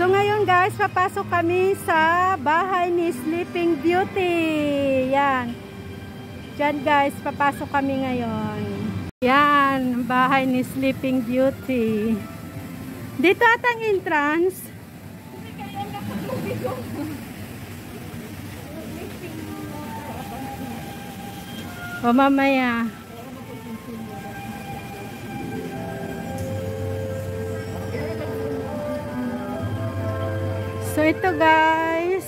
So ngayon guys, papasok kami sa bahay ni Sleeping Beauty. Yan. Diyan guys, papasok kami ngayon. Yan, bahay ni Sleeping Beauty. Dito at ang entrance. Oh, O mamaya. So ito guys.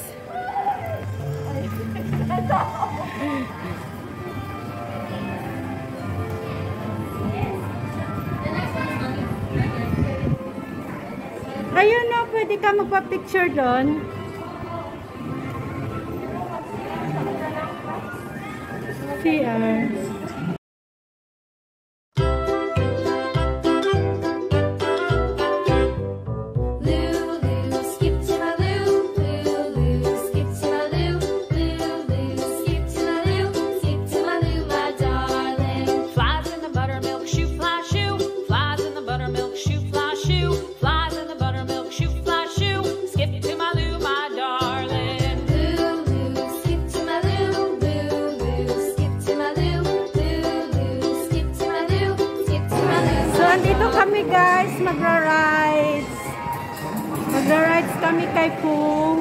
Ayun na, pwede ka magpa-picture doon. See us. guys, magra-rides. Magra-rides kami kay Poo.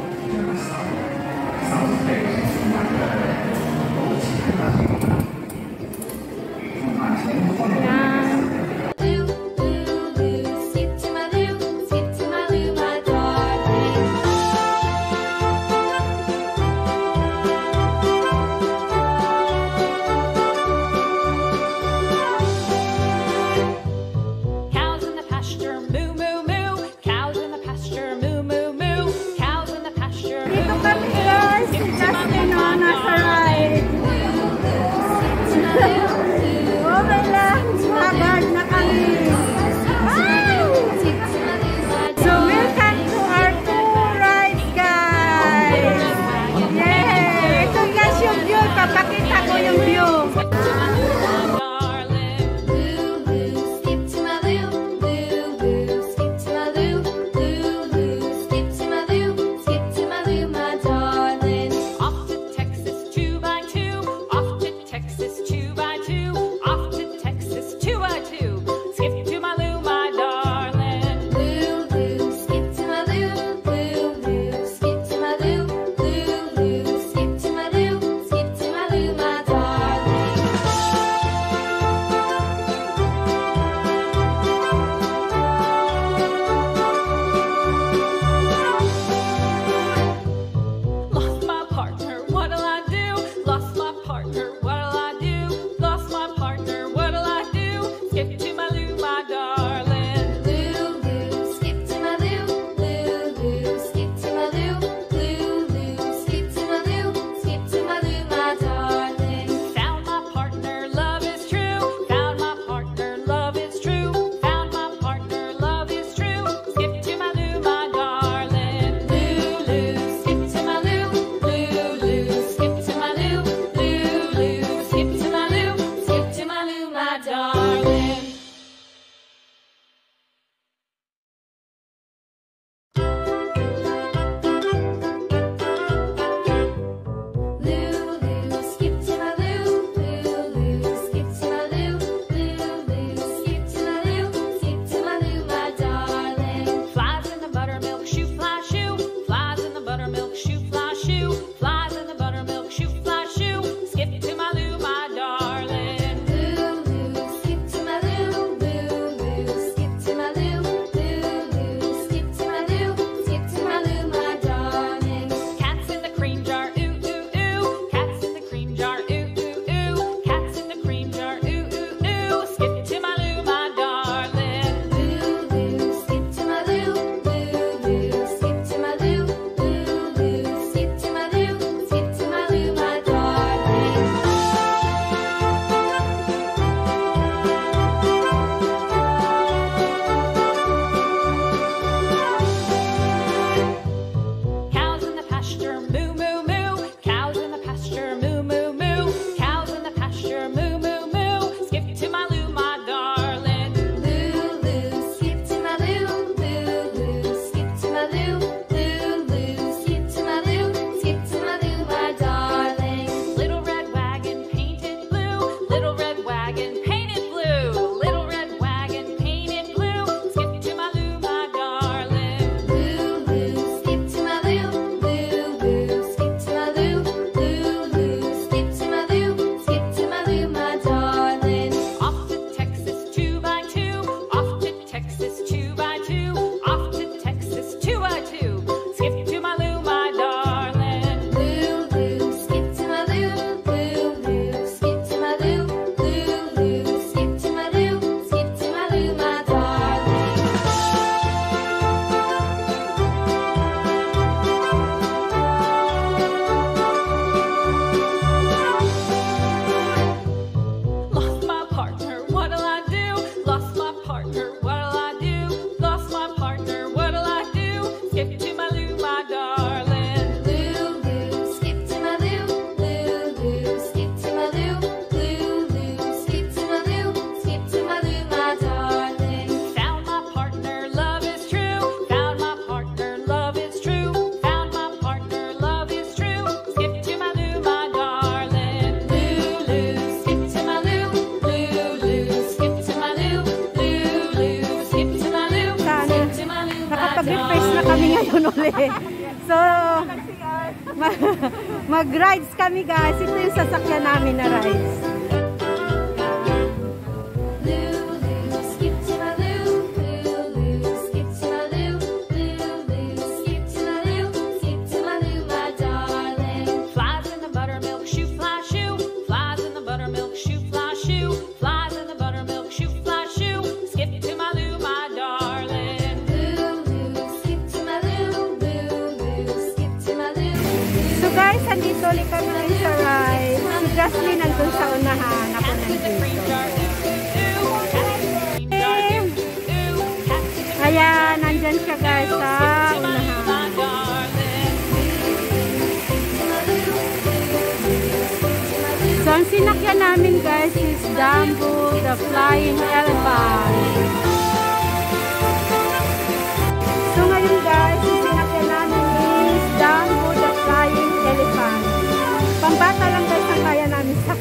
huli. So, mag-rides kami guys. Ito yung sasakyan namin na rides. Likan dito, likan na rin sa rice. Si Jocelyn nandun sa unahan. Ako nandito. Ayan, nandyan siya guys sa unahan. So, ang sinakyan namin guys is Dumbo, the Flying Elephant.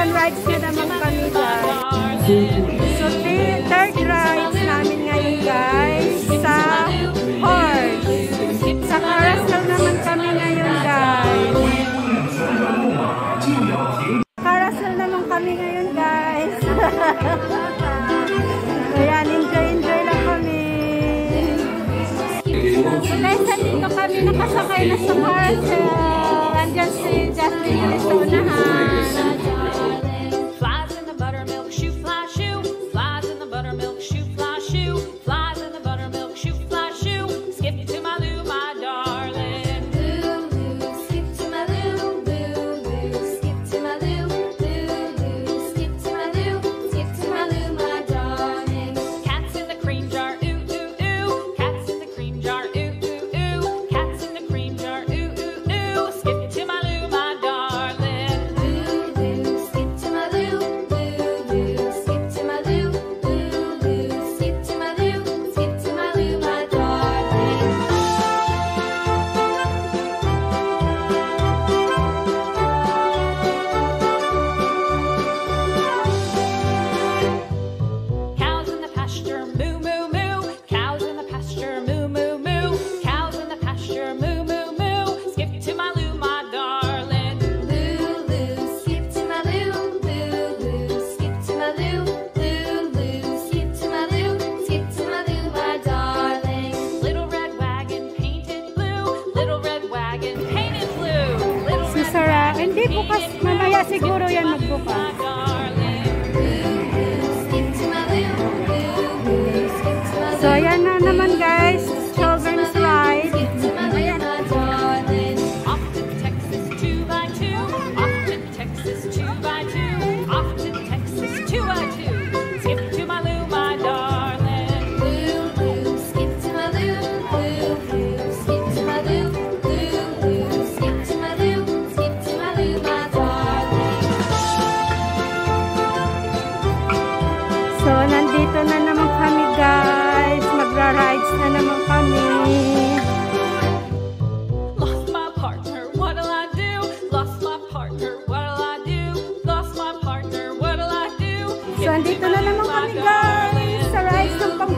second rides na naman kami dyan. So, third rides namin ngayon guys sa horse. Sa carousel naman kami ngayon guys. Carousel naman kami ngayon guys. Ayan, enjoy, enjoy lang kami. So guys, nandito kami nakasakay na sa carousel. Andyan si Justin Arizona ha. Thank you. siguro yan magbukas.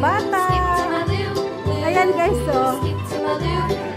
Loo. Ayan guys, oh.